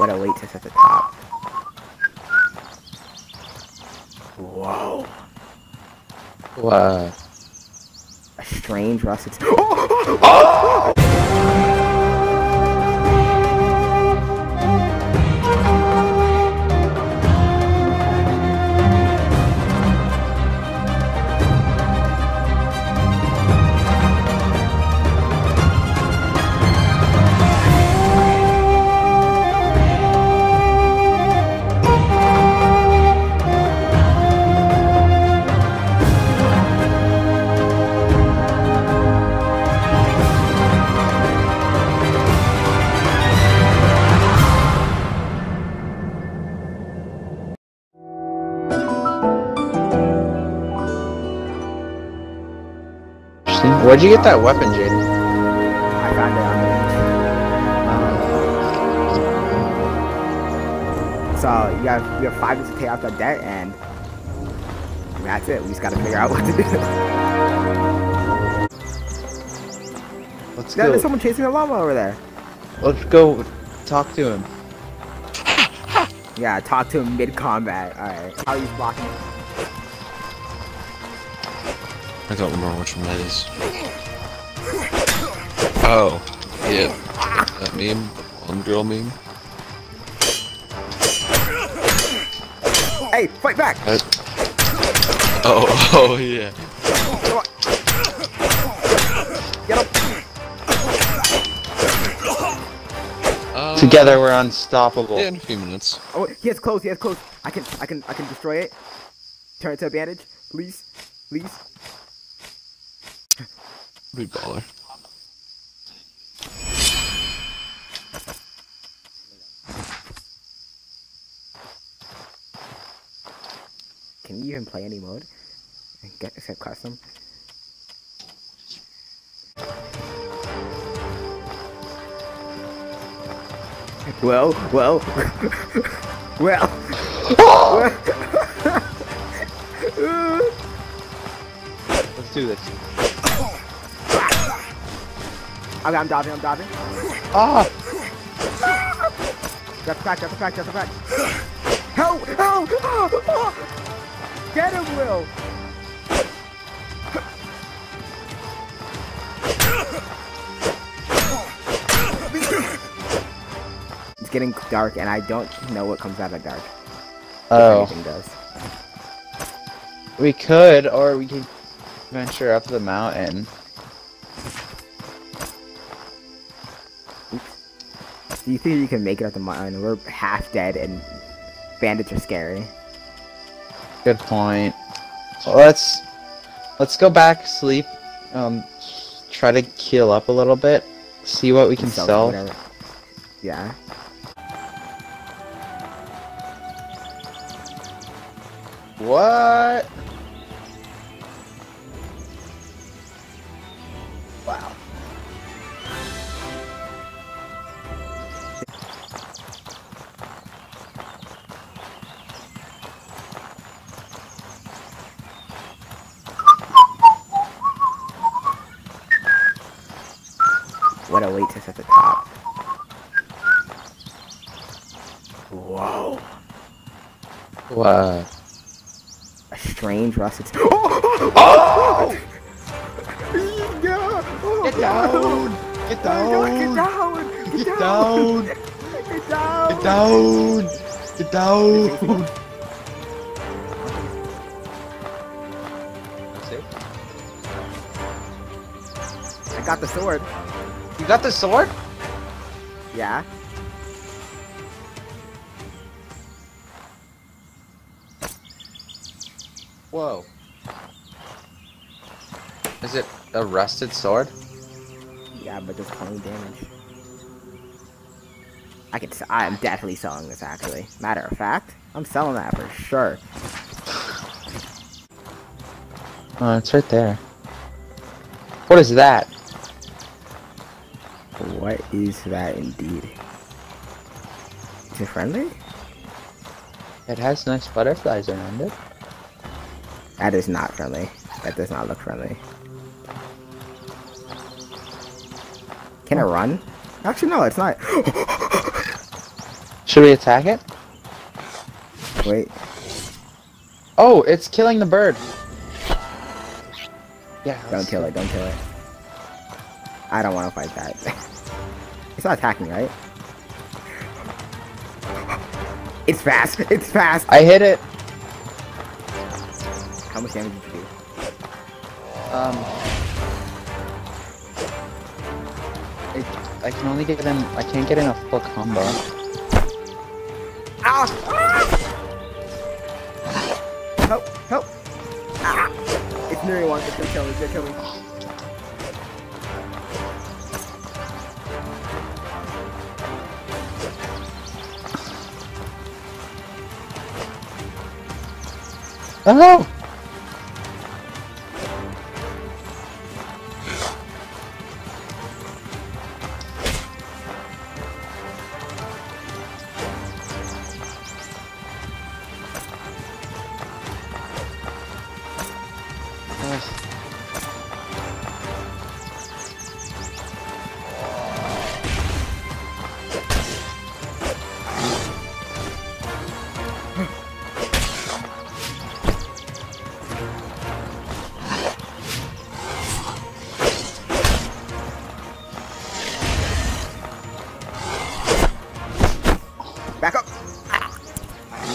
What awaits us at the top? Whoa. What? A strange rusted. Interesting. Oh! Where'd you get that weapon, Jaden? I found it on the beach. Uh, so you have you have five minutes to pay off that debt, and that's it. We just gotta figure out what to do. Let's Yeah, go. there's someone chasing a llama over there. Let's go talk to him. Yeah, talk to him mid combat. All right, how are you blocking. I don't remember which one that is. Oh, yeah. That meme? One girl meme? Hey, fight back! That... Oh, oh, yeah. Get up! Uh, Together we're unstoppable. Yeah, in a few minutes. Oh, he has close. He has close. I can, I can, I can destroy it. Turn it to a bandage, please, please. Big baller. Can you even play any mode? Get set custom. Well, well, well. Let's do this. Okay, I'm diving, I'm diving. Ah! Got the crack, got the crack, got the crack. Help! Help! Get him, Will! It's getting dark, and I don't know what comes out of dark. Oh. anything does. We could, or we could venture up the mountain. Do you think you can make it up the mountain? We're half dead, and bandits are scary. Good point. Let's let's go back, sleep, um, try to heal up a little bit, see what we can Sell sell. whatever. Yeah. What? What awaits us at the top? Whoa. What? A strange rusted. Oh! Get down! Get Get down! down! Get down! Get down! Get down! Get down! I got the sword. You got the sword? Yeah. Whoa. Is it a rusted sword? Yeah, but does 20 damage. I can. I am definitely selling this. Actually, matter of fact, I'm selling that for sure. Oh, it's right there. What is that? What is that indeed? Is it friendly? It has nice butterflies around it. That is not friendly. That does not look friendly. Can it oh. run? Actually, no, it's not. Should we attack it? Wait. Oh, it's killing the bird. Yeah. Don't kill it, don't kill it. I don't want to fight that. it's not attacking, right? It's fast! It's fast! I hit it. How much damage did you do? Um. It, I can only get in. I can't get in a full combo. Ah! ah! Help! Help! Ah! It's nearly one. It's gonna kill me. It's gonna kill me. Oh!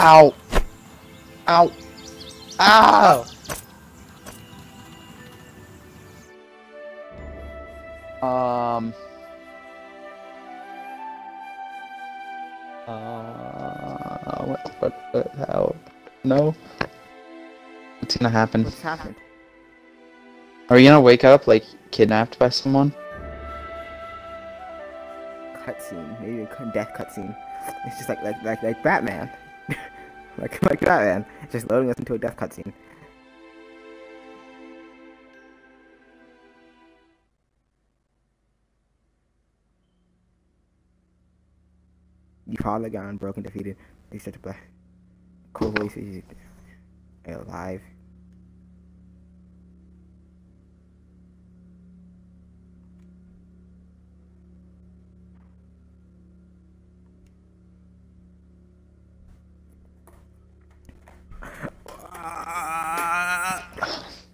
Ow! Ow! Ow! Um. Uh, what, what, what, how? No? What's gonna happen? What's happened? Are you gonna wake up, like, kidnapped by someone? Cutscene. Maybe a death cutscene. It's just like like like like Batman. like like Batman. It's just loading us into a death cutscene. You probably gone broken, defeated. They said to play. Cool voices. Alive.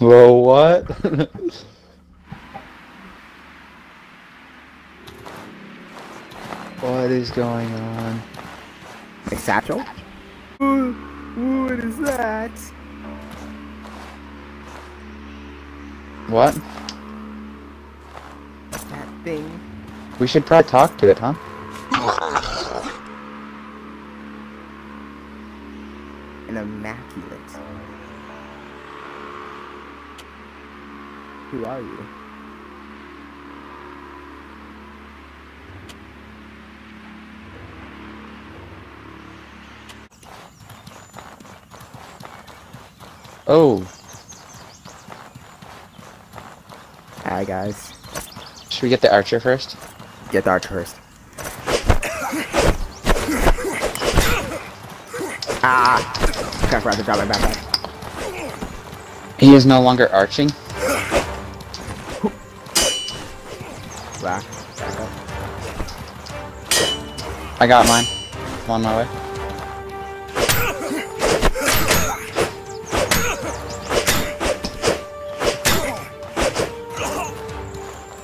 Whoa, what? what is going on? A satchel? Ooh, what is that? What? That thing. We should probably talk to it, huh? An immaculate. Who are you? Oh, Hi guys. should we get the archer first? Get the archer first. ah! Okay, I forgot to drop my backpack. He is no longer arching. I got mine. I'm on my way.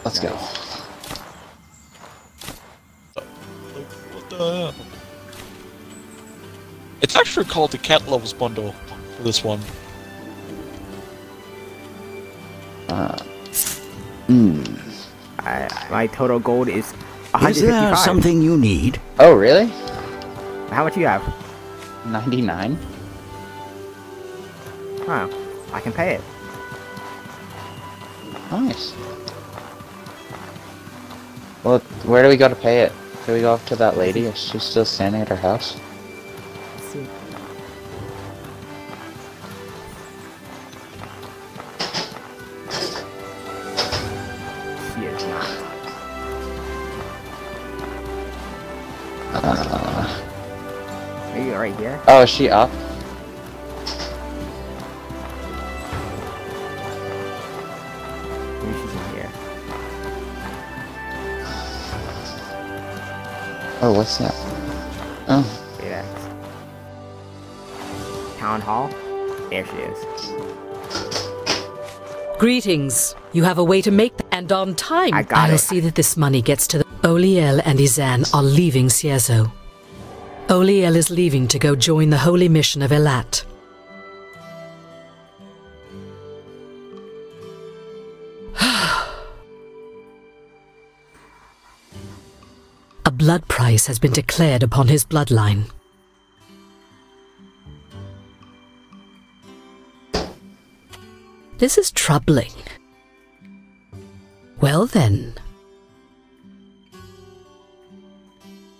Let's go. What the hell? It's actually called the cat levels bundle for this one. Uh, hmm. I, my total gold is Is there something you need? Oh, really? How much do you have? 99? Huh. I can pay it. Nice. Well, where do we go to pay it? Do we go up to that lady? Is she still standing at her house? Uh, you right here. Oh, is she up? Maybe she's in here. Oh, what's that? Oh, Wait, X. Town hall. There she is. Greetings. You have a way to make th- and on time. I got will it. see that this money gets to the. Oliel and Yzan are leaving Cierzo. Oliel is leaving to go join the holy mission of Elatt. A blood price has been declared upon his bloodline. This is troubling. Well then.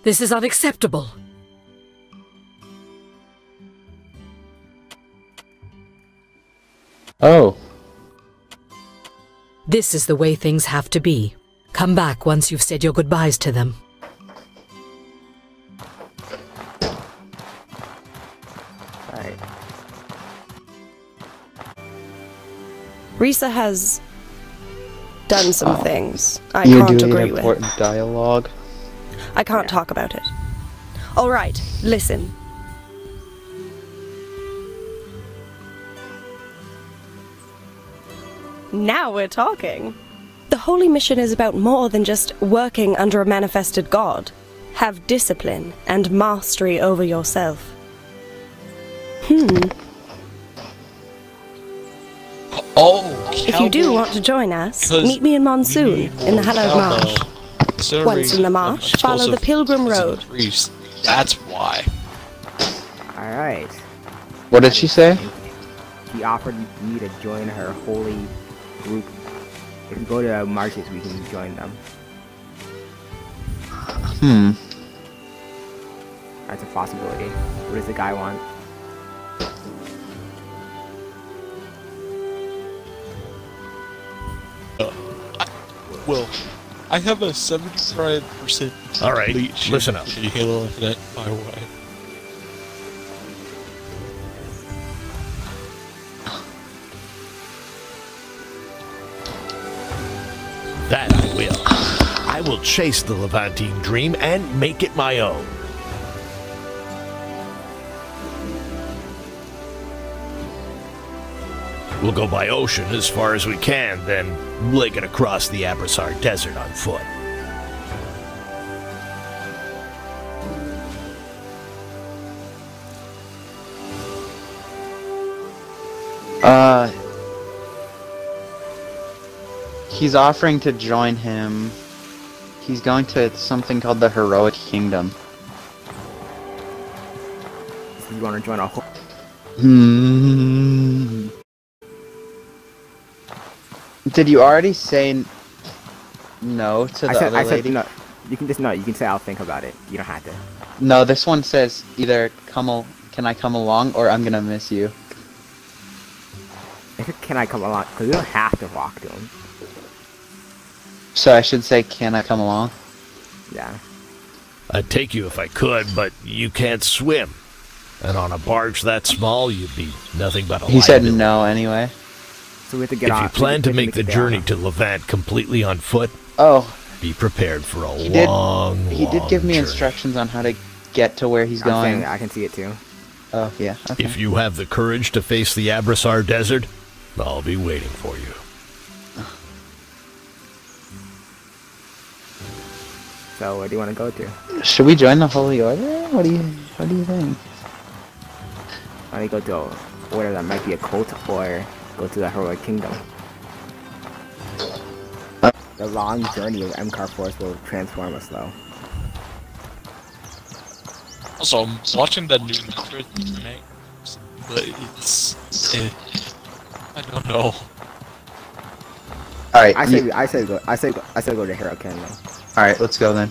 This is unacceptable. oh, This is the way things have to be. Come back once you've said your goodbyes to them. Alright. Risa has done some oh. things I you're can't doing agree with. important dialogue. I can't talk about it. All right, listen. Now we're talking. The Holy Mission is about more than just working under a manifested God. Have discipline and mastery over yourself. Hmm. Oh, If you do want to join us, meet me in Monsoon, in the Hallowed Cowbell. Marsh. Is Once in the marsh, follow the Pilgrim Road. That's why. Alright. What did she say? She offered me to join her holy group. If we go to marches, we can join them. Hmm. That's a possibility. What does the guy want? Well, I have a 75% All right, listen up. Halo Infinite my way. That I will. I will chase the Levantine dream and make it my own. We'll go by ocean as far as we can, then leg it across the Abrasar Desert on foot. Uh, he's offering to join him. He's going to something called the Heroic Kingdom. You want to join our whole... Hmm. Did you already say no to the I said, other I said, lady? no. You can just, no, you can say I'll think about it. You don't have to. No, this one says either come al- can I come along or I'm gonna miss you. Can I come along? Because we don't have to walk to him. So I should say can I come along? Yeah. I'd take you if I could, but you can't swim. And on a barge that small, you'd be nothing but a He said no anyway. So we have to get If on. you plan to make the it there. journey to Levant completely on foot, Oh, be prepared for a He did- long, he did give me journey. instructions on how to get to where he's I'm going. I can see it too. Oh yeah. Okay. If you have the courage to face the Abrasar Desert, I'll be waiting for you. So where do you want to go to? Should we join the Holy Order? What do you What do you think? Want to go to a order that might be a cult or go to the heroic kingdom? The long journey of MCAR Force will transform us though. Also, I'm watching that new Metro remake, but it's. Eh, I don't know. All right. I you- say I say go I say go I say go to Hero Kingdom. all right. Let's go then.